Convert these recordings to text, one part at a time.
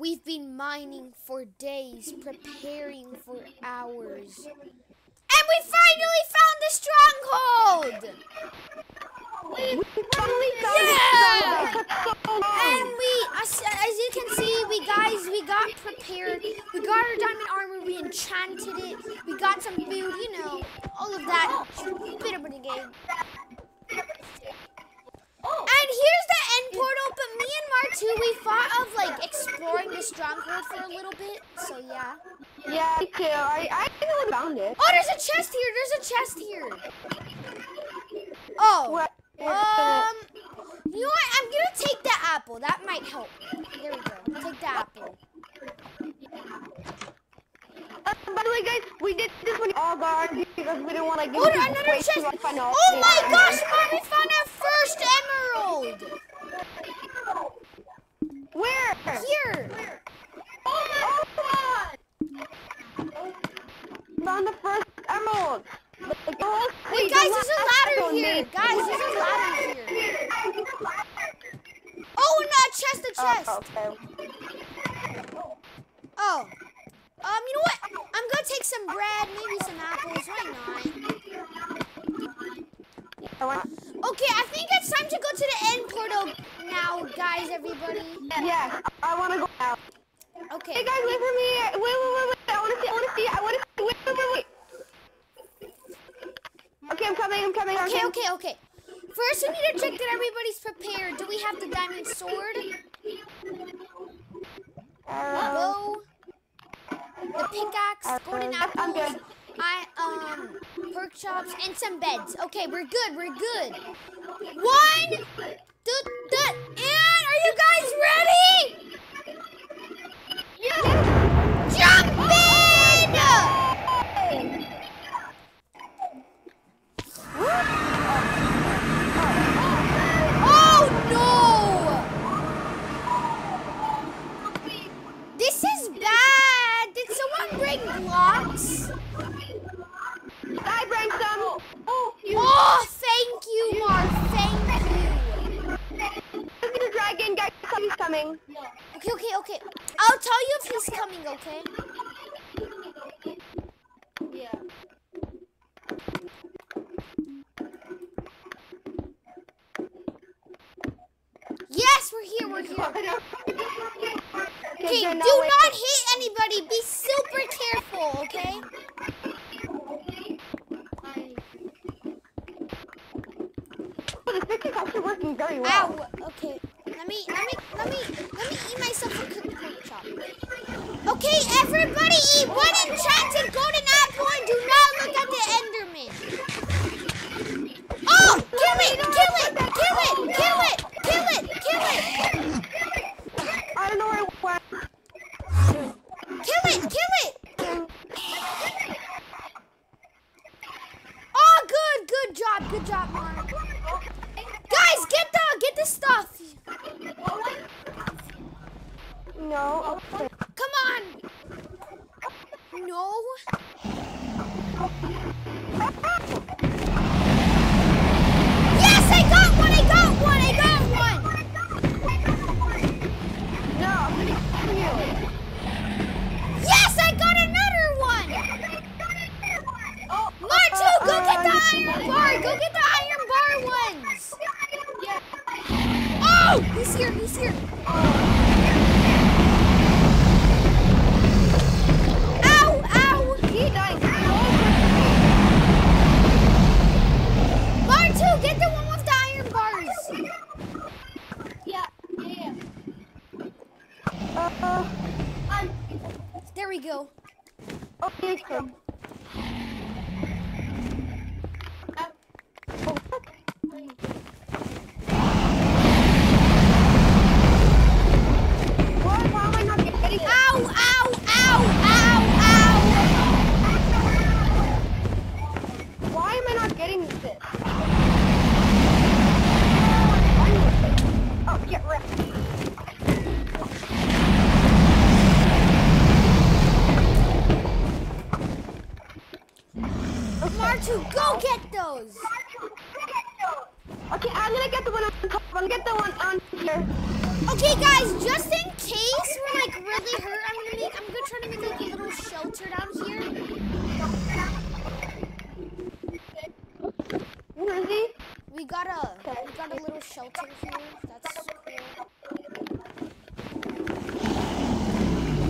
We've been mining for days, preparing for hours. And we finally found the stronghold! We finally found Yeah! it. It took so long. And we, as, as you can see, we guys, we got prepared. We got our diamond armor. We enchanted it. We got some food. You know, all of that. Bit of a game. Oh! And here's the end portal. But me and Martu, we thought of like exploring the stronghold for a little bit. So yeah. Yeah, me too. I I really found it. Oh, there's a chest here. There's a chest here. Oh. What? Um. You know what? I'm gonna take the apple. That might help. There we go. Take the apple. Uh, by the way, guys, we did this one all guard because we didn't want to give Oh, another chest. too much fun. Oh my gosh, Mom, we found our first emerald. Where? Here. Oh, Found the first emerald. The Wait, guys, there's a ladder here. Guys, there's a ladder here. Oh, no, chest, a chest. Oh, okay. Oh. Um, you know what? I'm gonna take some bread, maybe some apples. Why not? Okay, I think it's time to go to the end portal now, guys, everybody. Yes, I want to go out. Okay. Hey guys, wait for me. Wait, wait, wait, wait. I want to see. I want to see. I want to see. Wait, wait, wait, wait. Okay, I'm coming. I'm coming. I'm Okay, coming. okay, okay. First, we need to check that everybody's prepared. Do we have the diamond sword? Uh, bow, the pickaxe, golden Uh, I'm apples, good. I um pork chops, and some beds. Okay, we're good. We're good. One, two, two, and are you guys ready? Jump in! Oh no! This is bad. Did someone bring blocks? I bring some. Oh, you. Oh, thank you, Mar. Thank you. Look at the dragon, guys. He's coming. Okay, okay, okay. I'll tell you if he's coming, okay? Yeah. Yes, we're here, we're here. Okay, do not hit anybody. Be super careful, okay? Oh, this picture's actually working very well. Ow. Okay. Let me, let me, let me, let me eat myself a cooked pork chop. Okay, everybody eat one enchanted golden apple and do not look at the Enderman. Oh, kill it, kill it, kill it, kill it, kill it, Okay. Come. doctor down here? Where is he? We got a okay. we got a little shelter here. That's cool.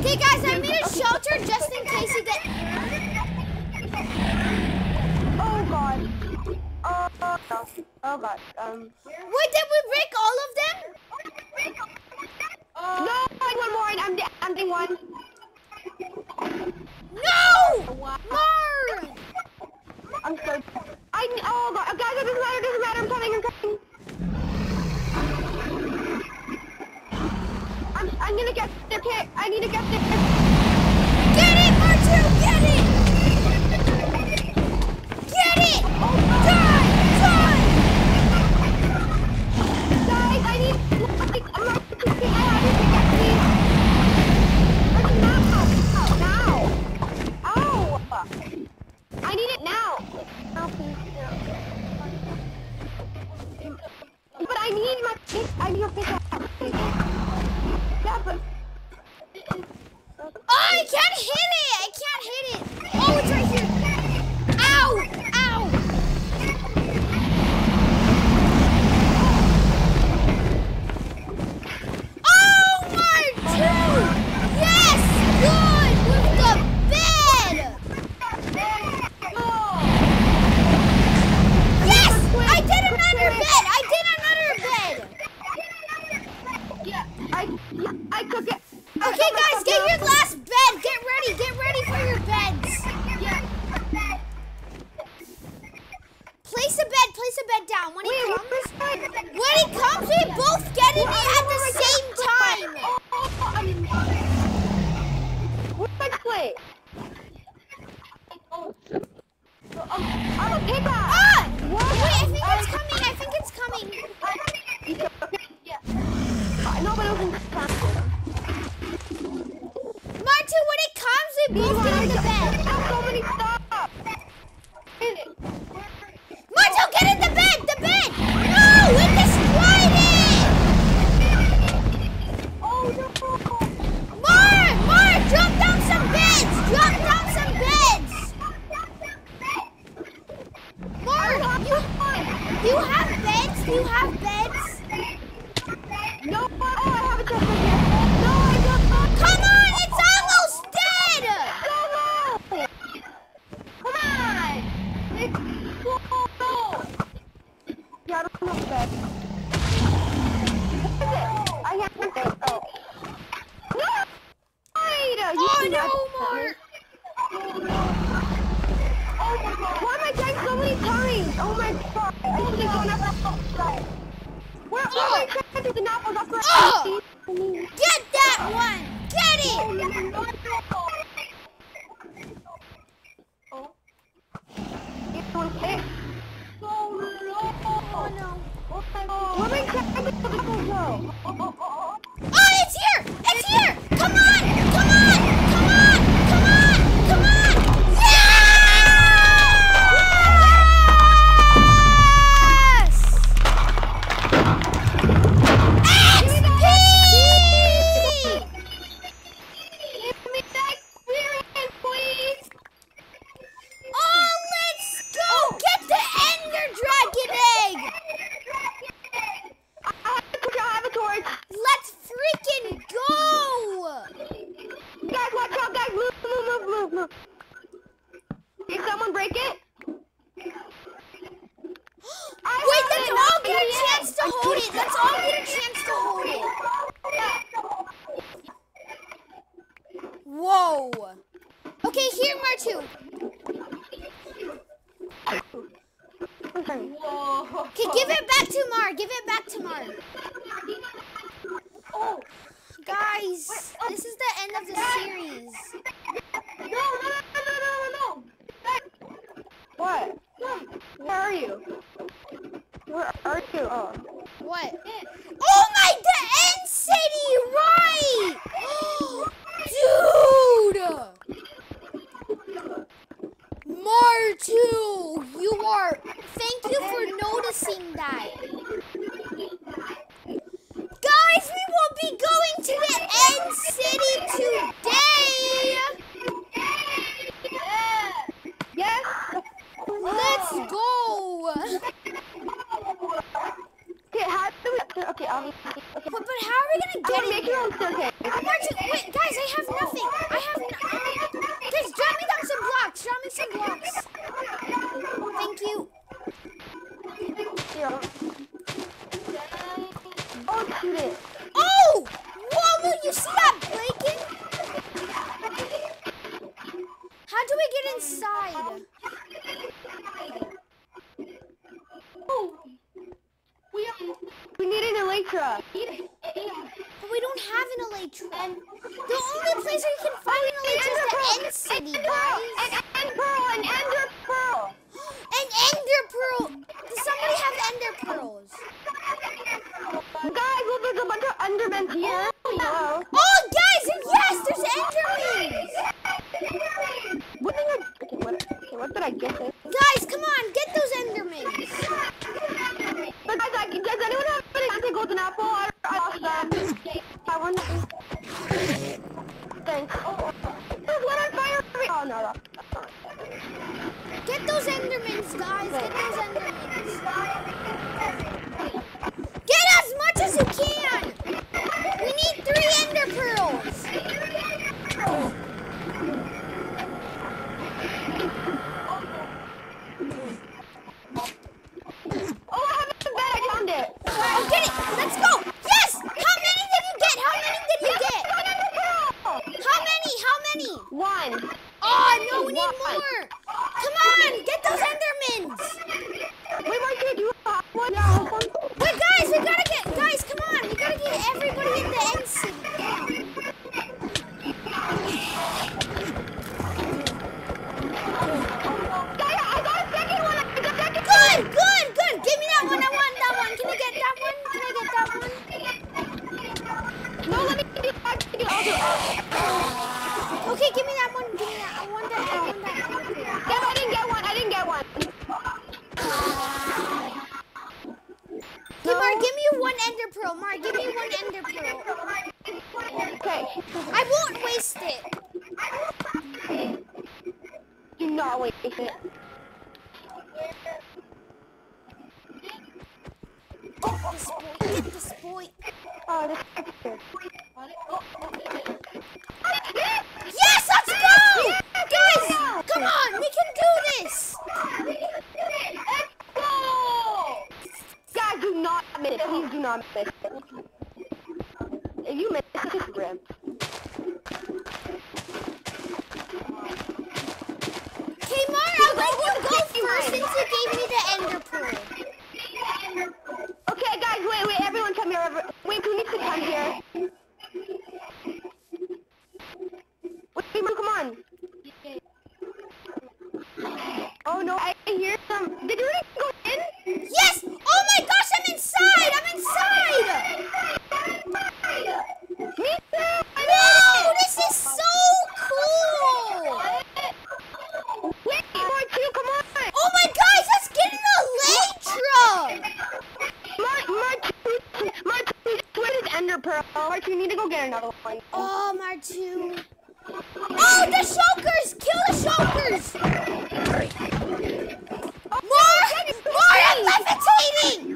Okay guys, I made a shelter just in case you get Oh god. Oh, oh, oh god. Um get the kick. I need to get the kick. Get it, R2. Get it! can't hit it! I can't hit it! Oh, Let's go. I I have it. Oh. No! Oh, no, Mark! Why am I dying so many times? Oh my god. I should have gone up outside. Where are all my crackers and apples? That's what I Get that one! Get it! Whoa. Okay, give it back to Mar. Give it back to Mar. Oh. Guys, oh. this is the end of the series. No, no, no, no, no, no. What? Where are you? Where are you? Oh. Finally, just the end city, guys. do not miss it. If you miss it, it's ripped. Tamar, I let you go first since you gave me the ender pearl. Okay, guys, wait, wait, everyone come here. Wait, who needs to come here? My, my, Mark, my Mark, where is Ender Pearl? Mark, you need to go get another one. Oh, my two. Oh, the Shulkers! Kill the Shulkers! More! More! I'm levitating!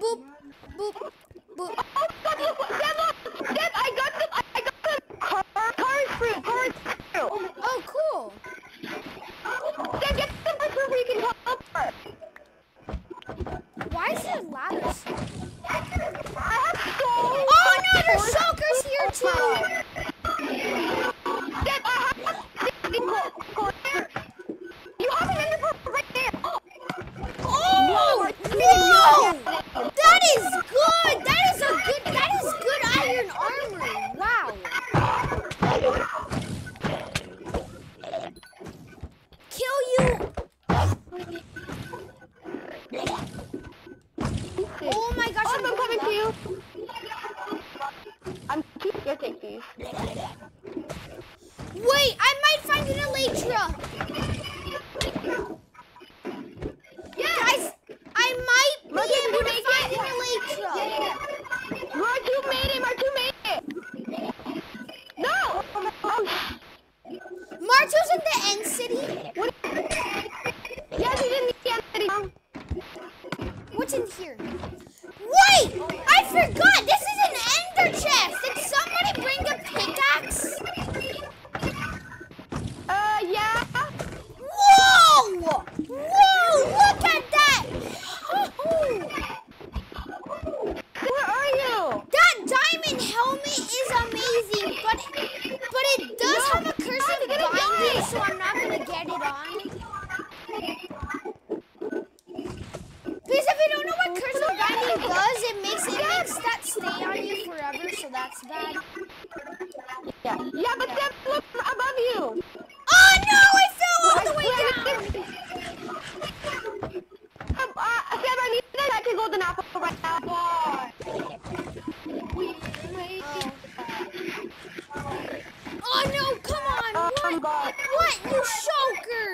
Boop. Boop.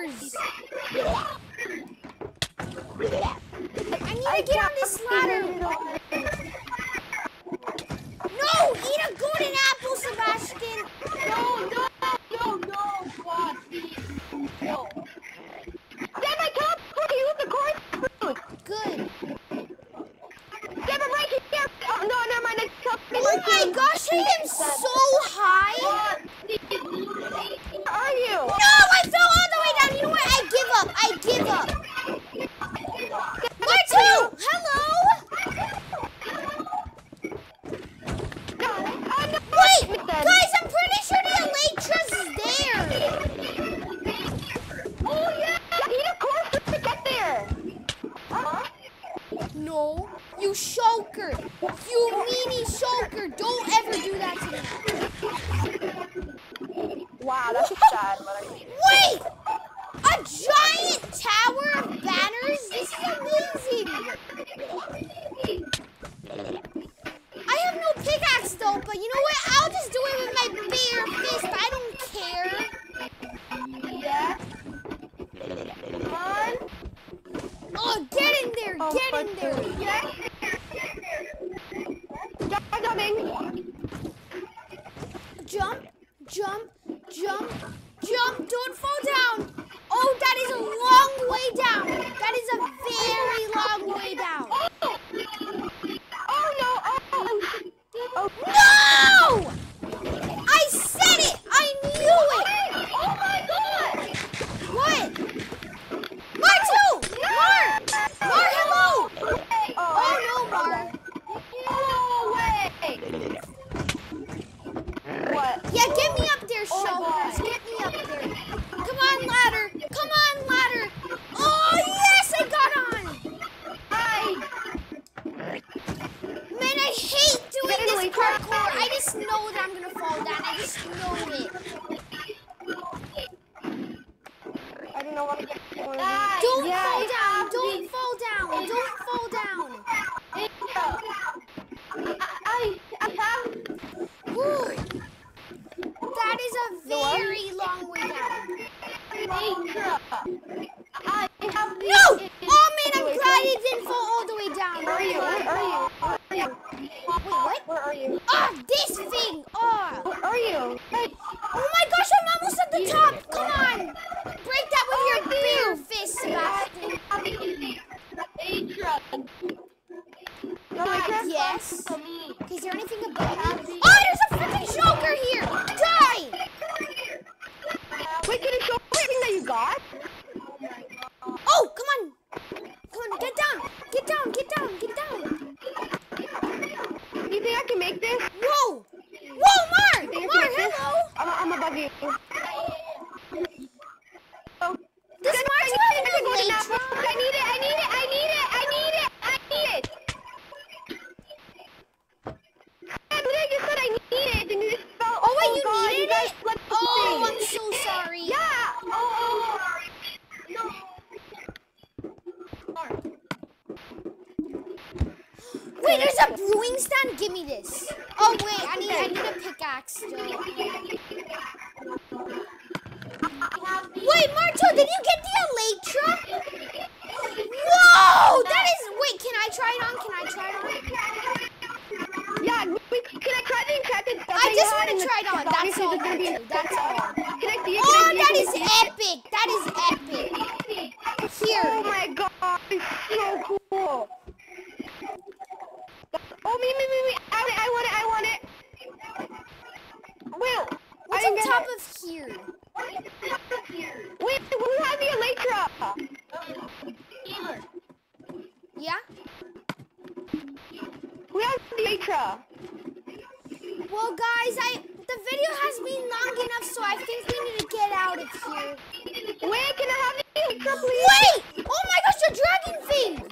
I need to get on this ladder. Jump, jump, jump, jump. Don't fall down. Oh, that is a long way down. That is a very long way down. Oh, oh no. Oh. oh. No! just know that I'm gonna fall down. I just know it. I don't know what to get. Ah, don't yeah. fall down. Yes! Is there anything above? Oh, there's a freaking Joker here! Wait, there's a brewing stand? Give me this. Oh, wait, I need, I need a pickaxe Wait, Marto, did you get the Elytra? Whoa, that is... Wait, can I try it on? Can I try it on? Yeah, can I try the enchanted I just want to try it on. That's all, Marto. That's all. Oh, that is epic. That is epic. Here. Oh, my God. Yeah? We have data. Well, guys, I the video has been long enough, so I think we need to get out of here. Wait, can I have a pizza, please? Wait! Oh my gosh, a dragon thing!